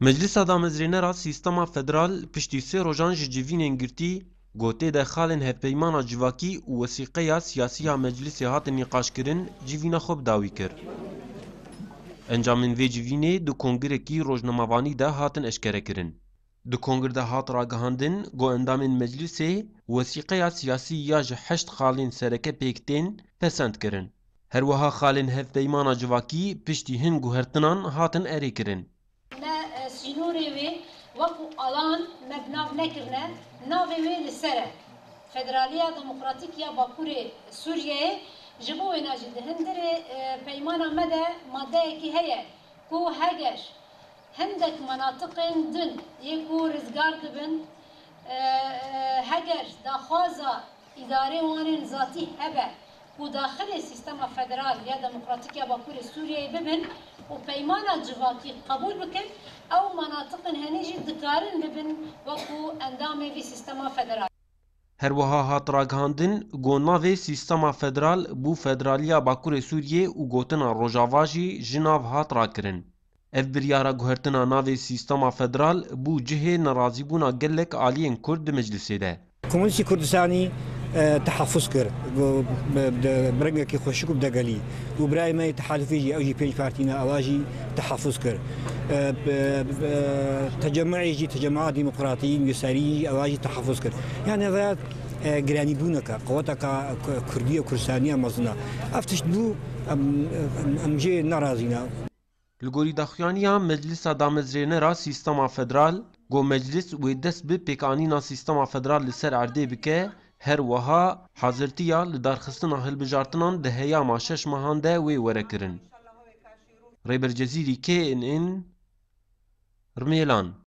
Meclisa da Mizrênera Sîstema Federal piştî sê rojan ji civînên girtî, gotê de xalên hevpeymana civakî û wesîqeya siyasî ya meclîsê hatin nîqaşkirin civîna xwe bidawî kir. Encamên vê civînê di kongreekî rojnamavanî de hatin eşkerekirin. Di kongre de hat ragihandin go endamên meclîsê wesîqeya siyasî ya ji heşt xalên sereke pêktên pesend kirin. هەروەها خالین هەفتەیمانە جوواکی پشتی هین گوهرتنان هاتن ئەریکردن سینۆرێ وێ وەکو ئالان مەبناو نەکردە ناوێ وێ لەسرە فدرالیە دموکراتیکیا باکوورێ سووریە ji bo wênajî di hindirê peymana me de madeyekî heye ku heger hindek menatiqên din yê ku rizgar dibin heger daxwaza îdarê wanên zatî hebe و داخل سیستم فدرال یا دموکراتیک یا باکور سوریه ببن و پیمانا جواکی قبول بکن او مناطق هنیجی دکارن ببن وکو اندام وی سیستم فدرال هەروەها هاتراگاندن گۆناوێ سیستەما فدرال بوو فدرالیا باکوورێ سووریێ و گوتنا ڕۆژاواژی ژناو هاتراکردن ئەف بریارە گوهرتنا ناوێ سیستەما فدرال بوو جهێ نەڕازیبوونا گەلێک ئالیەن کورد مجلسێدە کومونسی کوردستانی تحفظ کرد برنگەکی خۆشکب دەگەلی و برایمە تحالفێژی ئەوژی پێنج پارتینە ئەواژی تحفظ کرد تەجەمەعێژی تەجەما دیموقراتی وێساری ئەواژی تحفظ کرد یان نێڕات گرانی بوونەکە قوتەکە کوردیە کورسانیە مەزنە ئەفتش بوو ئەمژێ ناڕازینە. گۆری داخیانیان مجلیسا دامەزرێنەرا سیستەما فدرال گۆ مەجلیس وێ دەست ب پێکانینا سیستەما فدرال لەسەر ئەردێ بکە هر وها حضرتیا لدارخستن احل بجارتنان ده هیا ما شش ماهان ده وی وره کرن. ریبر جزیری که این این رمیلان